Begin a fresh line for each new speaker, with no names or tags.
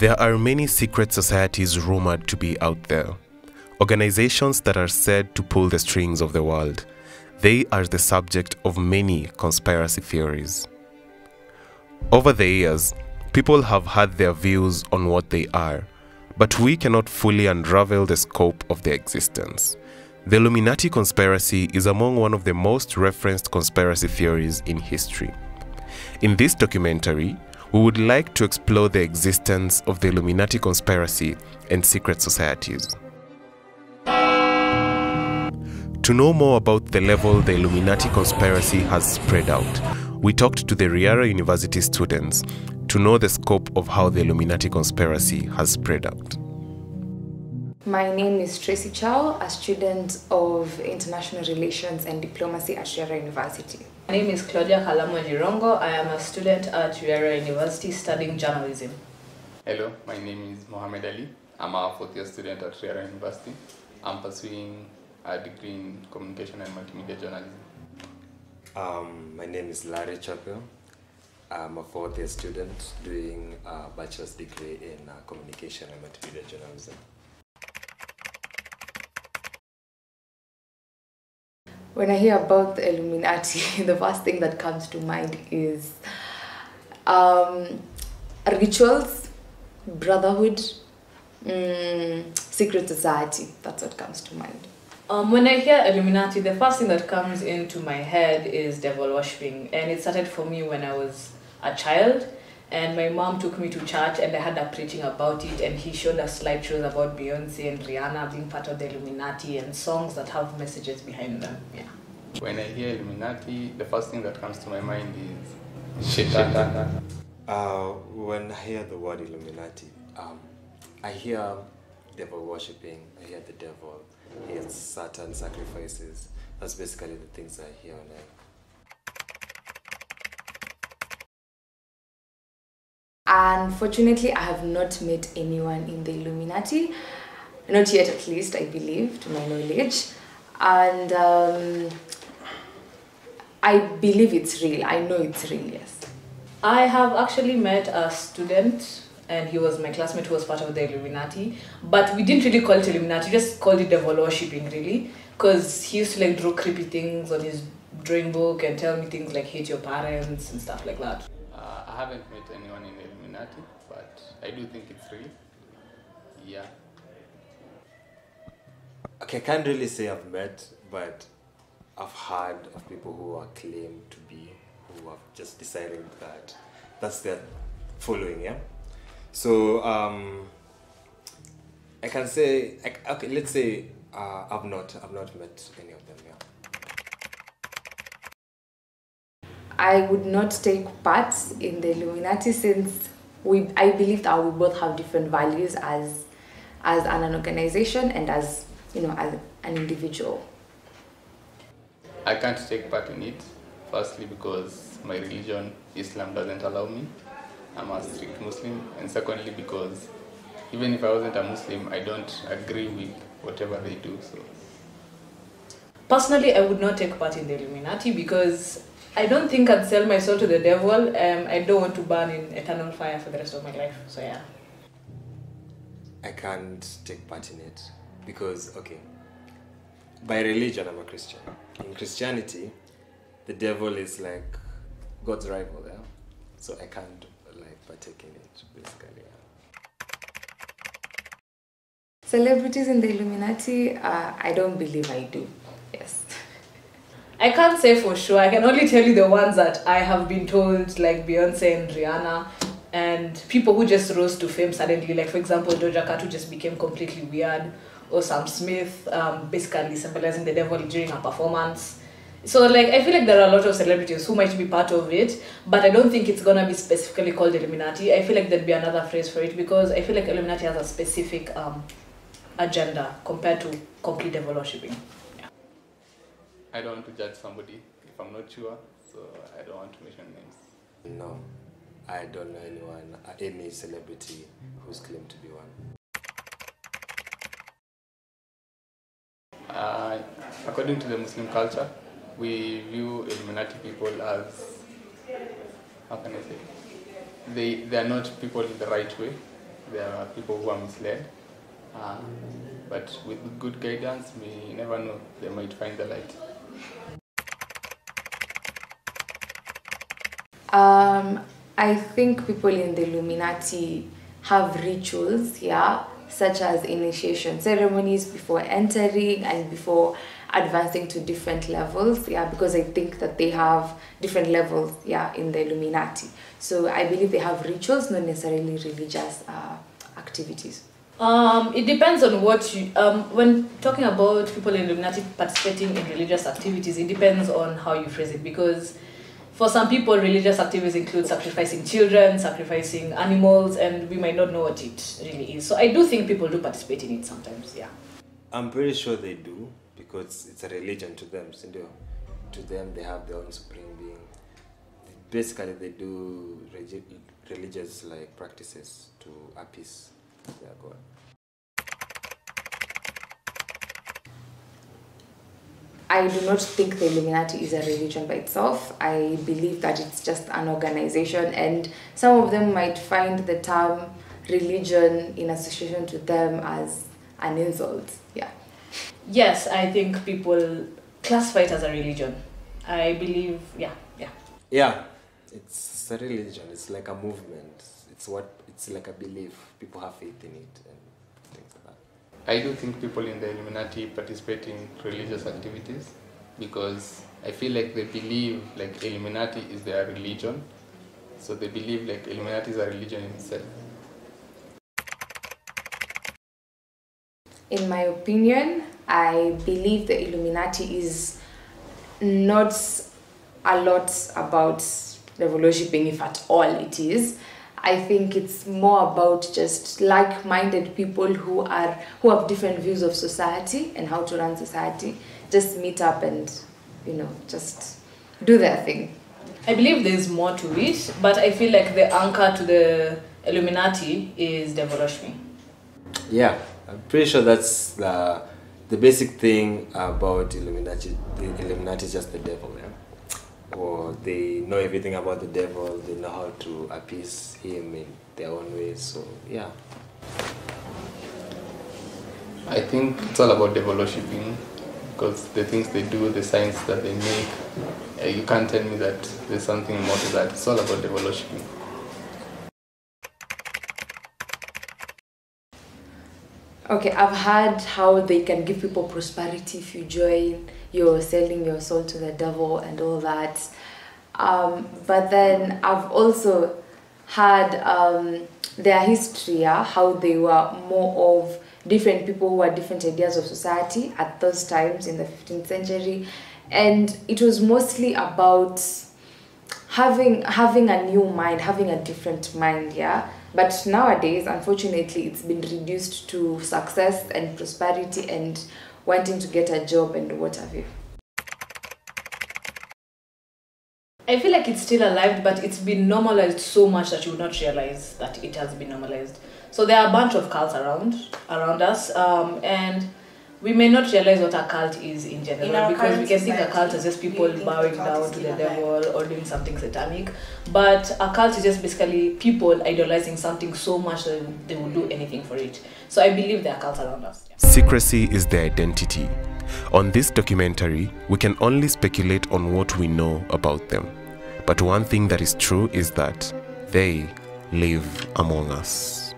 There are many secret societies rumored to be out there. Organizations that are said to pull the strings of the world. They are the subject of many conspiracy theories. Over the years, people have had their views on what they are, but we cannot fully unravel the scope of their existence. The Illuminati conspiracy is among one of the most referenced conspiracy theories in history. In this documentary, we would like to explore the existence of the Illuminati conspiracy and secret societies. To know more about the level the Illuminati conspiracy has spread out, we talked to the Riara University students to know the scope of how the Illuminati conspiracy has spread out.
My name is Tracy Chow, a student of International Relations and Diplomacy at Riara University.
My name is Claudia Kalamo Jirongo. I am a student at Uyara University studying journalism.
Hello, my name is Mohamed Ali. I'm a fourth year student at Uyara University. I'm pursuing a degree in communication and multimedia journalism.
Um, my name is Larry Chapel. I'm a fourth year student doing a bachelor's degree in uh, communication and multimedia journalism.
When I hear about the Illuminati, the first thing that comes to mind is um, rituals, brotherhood, mm, secret society. That's what comes to mind.
Um, when I hear Illuminati, the first thing that comes into my head is devil worshipping, and it started for me when I was a child. And my mom took me to church, and I had a preaching about it, and he showed us slideshows about Beyonce and Rihanna being part of the Illuminati and songs that have messages behind them. Yeah.
When I hear Illuminati, the first thing that comes to my mind is Shaitan.
Uh, when I hear the word Illuminati, um, I hear devil worshipping, I hear the devil, I hear Satan sacrifices. That's basically the things I hear when I
Unfortunately, I have not met anyone in the Illuminati, not yet at least, I believe, to my knowledge. And um, I believe it's real. I know it's real, yes.
I have actually met a student, and he was my classmate who was part of the Illuminati. But we didn't really call it Illuminati, we just called it devil worshipping, really. Because he used to like draw creepy things on his drawing book and tell me things like hate your parents and stuff like that.
Uh, I haven't met anyone in the Illuminati, but I do think it's real. Yeah.
Okay, I can't really say I've met, but I've heard of people who are claimed to be, who have just decided that that's their following, yeah? So, um, I can say, okay, let's say uh, I've not, I've not met any of them, yeah.
I would not take part in the Illuminati since we I believe that we both have different values as as an, an organization and as you know as an individual.
I can't take part in it, firstly because my religion, Islam, doesn't allow me. I'm a strict Muslim, and secondly because even if I wasn't a Muslim, I don't agree with whatever they do. So
Personally, I would not take part in the Illuminati because I don't think I'd sell my soul to the devil. Um, I don't want to burn in eternal fire for the rest of my life. So yeah.
I can't take part in it because, okay, by religion, I'm a Christian. In Christianity, the devil is like God's rival, yeah? So I can't like partake in it, basically. Yeah.
Celebrities in the Illuminati, uh, I don't believe I do. Yes.
I can't say for sure. I can only tell you the ones that I have been told, like Beyonce and Rihanna, and people who just rose to fame suddenly. Like, for example, Doja Cat, who just became completely weird, or Sam Smith, um, basically symbolizing the devil during a performance. So, like, I feel like there are a lot of celebrities who might be part of it, but I don't think it's gonna be specifically called Illuminati. I feel like there'd be another phrase for it because I feel like Illuminati has a specific um, agenda compared to complete devil worshipping.
I don't want to judge somebody if I'm not sure, so I don't want to mention names.
No, I don't know anyone, any celebrity who's claimed to be one.
Uh, according to the Muslim culture, we view Illuminati people as how can I say? They they are not people in the right way. there are people who are misled. Uh, but with good guidance, we never know, they might find the light.
Um, I think people in the Illuminati have rituals, yeah, such as initiation ceremonies before entering and before advancing to different levels, yeah, because I think that they have different levels, yeah, in the Illuminati. So I believe they have rituals, not necessarily religious uh, activities.
Um, it depends on what you. Um, when talking about people in Illuminati participating in religious activities, it depends on how you phrase it. Because for some people, religious activities include sacrificing children, sacrificing animals, and we might not know what it really is. So I do think people do participate in it sometimes. Yeah.
I'm pretty sure they do because it's a religion to them. So to them, they have their own supreme being. Basically, they do religious like practices to appease their god.
I do not think the Illuminati is a religion by itself. I believe that it's just an organization, and some of them might find the term religion in association to them as an insult. Yeah.
Yes, I think people classify it as a religion. I believe, yeah, yeah.
Yeah, it's a religion. It's like a movement. It's what it's like a belief. People have faith in it and things like that.
I do think people in the Illuminati participate in religious activities because I feel like they believe like Illuminati is their religion. So they believe like Illuminati is a religion in itself.
In my opinion, I believe the Illuminati is not a lot about devil worshipping, if at all it is. I think it's more about just like-minded people who are who have different views of society and how to run society. Just meet up and, you know, just do their thing.
I believe there's more to it, but I feel like the anchor to the Illuminati is devil worshipping.
Yeah, I'm pretty sure that's the the basic thing about Illuminati. The Illuminati is just the devil, yeah. Or they know everything about the devil. They know how to appease him in their own ways. So yeah,
I think it's all about devil worshipping because the things they do, the signs that they make, uh, you can't tell me that there's something more to that. It's all about devil worshipping.
Okay, I've heard how they can give people prosperity if you join, you're selling your soul to the devil and all that. Um, but then I've also had um, their history, yeah, how they were more of different people who had different ideas of society at those times in the 15th century. And it was mostly about having having a new mind having a different mind yeah but nowadays unfortunately it's been reduced to success and prosperity and wanting to get a job and what have you
I feel like it's still alive, but it's been normalized so much that you would not realize that it has been normalized. So there are a bunch of cults around around us, um, and we may not realize what a cult is in
In
general
our
because we can think a cult is just people bowing down to the
still
devil or doing something satanic. But a cult is just basically people idolizing something so much that they will do anything for it. So I believe there are cults around us.
Secrecy is their identity. On this documentary, we can only speculate on what we know about them. But one thing that is true is that they live among us.